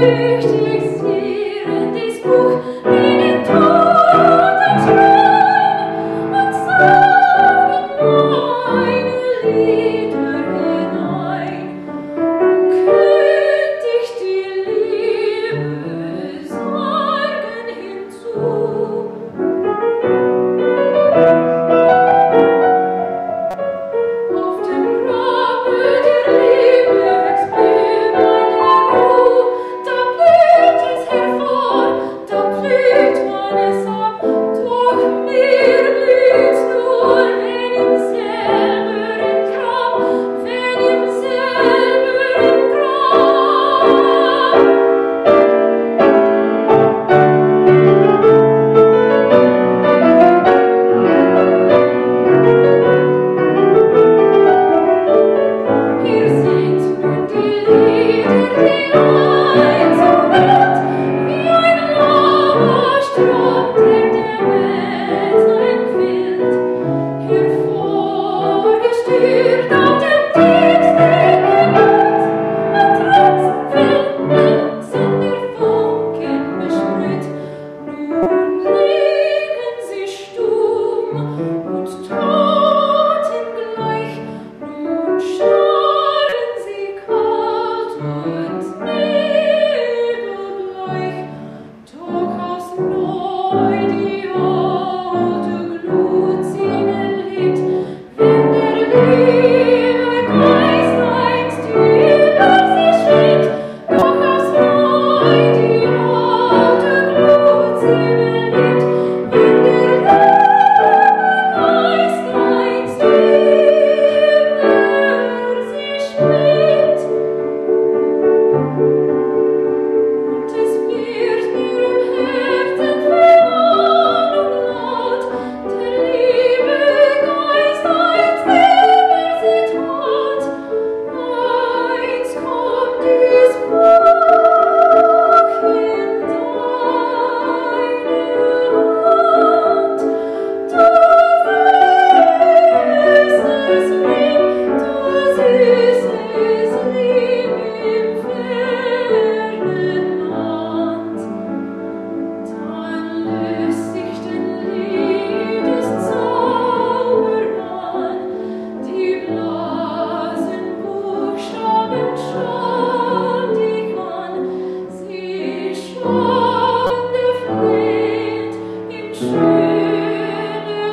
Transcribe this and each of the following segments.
Oh you.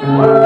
Schöne